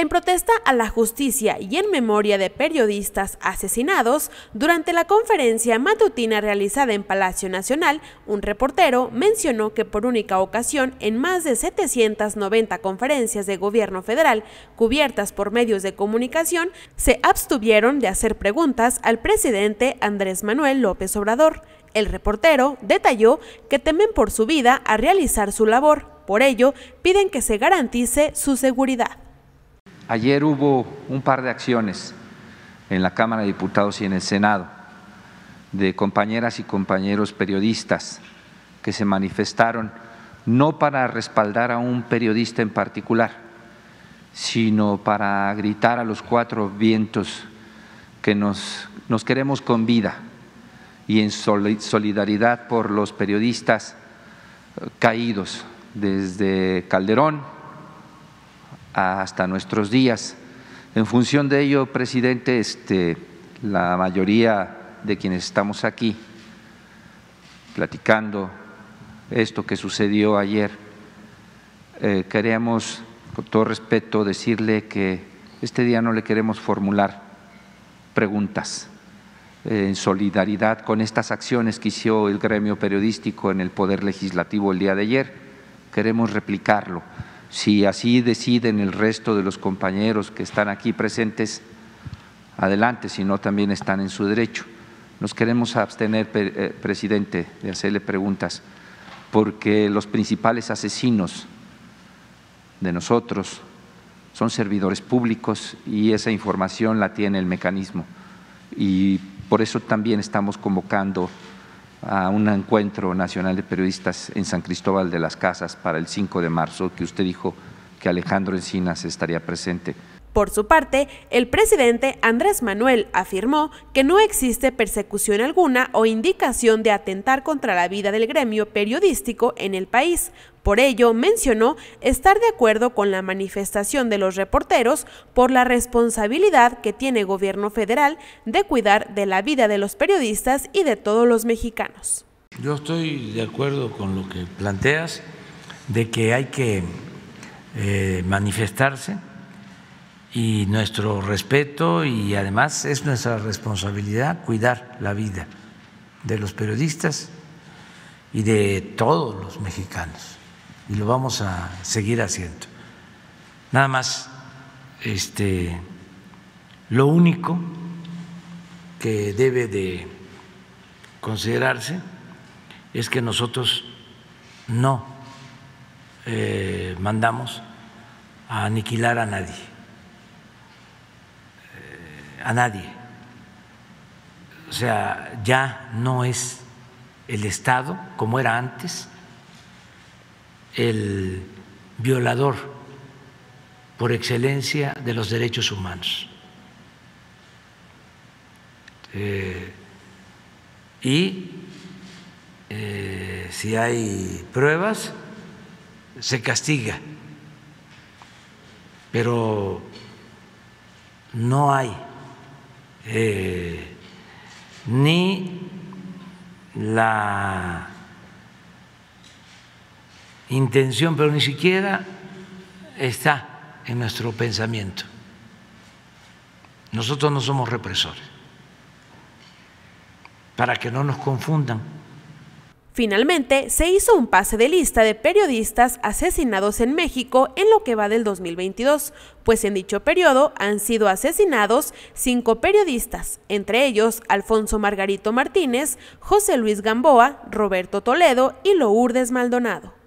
En protesta a la justicia y en memoria de periodistas asesinados, durante la conferencia matutina realizada en Palacio Nacional, un reportero mencionó que por única ocasión en más de 790 conferencias de gobierno federal cubiertas por medios de comunicación, se abstuvieron de hacer preguntas al presidente Andrés Manuel López Obrador. El reportero detalló que temen por su vida a realizar su labor, por ello piden que se garantice su seguridad. Ayer hubo un par de acciones en la Cámara de Diputados y en el Senado de compañeras y compañeros periodistas que se manifestaron no para respaldar a un periodista en particular, sino para gritar a los cuatro vientos que nos, queremos con vida y en solidaridad por los periodistas caídos desde Calderón, hasta nuestros días. En función de ello, presidente, este, la mayoría de quienes estamos aquí platicando esto que sucedió ayer, eh, queremos, con todo respeto, decirle que este día no le queremos formular preguntas eh, en solidaridad con estas acciones que hizo el gremio periodístico en el Poder Legislativo el día de ayer. Queremos replicarlo. Si así deciden el resto de los compañeros que están aquí presentes, adelante, si no también están en su derecho. Nos queremos abstener, eh, presidente, de hacerle preguntas, porque los principales asesinos de nosotros son servidores públicos y esa información la tiene el mecanismo. Y por eso también estamos convocando a un encuentro nacional de periodistas en San Cristóbal de las Casas para el 5 de marzo, que usted dijo que Alejandro Encinas estaría presente. Por su parte, el presidente Andrés Manuel afirmó que no existe persecución alguna o indicación de atentar contra la vida del gremio periodístico en el país. Por ello, mencionó estar de acuerdo con la manifestación de los reporteros por la responsabilidad que tiene gobierno federal de cuidar de la vida de los periodistas y de todos los mexicanos. Yo estoy de acuerdo con lo que planteas, de que hay que eh, manifestarse y nuestro respeto y además es nuestra responsabilidad cuidar la vida de los periodistas y de todos los mexicanos y lo vamos a seguir haciendo. Nada más este lo único que debe de considerarse es que nosotros no eh, mandamos a aniquilar a nadie a nadie. O sea, ya no es el Estado, como era antes, el violador por excelencia de los derechos humanos. Eh, y eh, si hay pruebas, se castiga, pero no hay eh, ni la intención, pero ni siquiera está en nuestro pensamiento. Nosotros no somos represores, para que no nos confundan. Finalmente, se hizo un pase de lista de periodistas asesinados en México en lo que va del 2022, pues en dicho periodo han sido asesinados cinco periodistas, entre ellos Alfonso Margarito Martínez, José Luis Gamboa, Roberto Toledo y Lourdes Maldonado.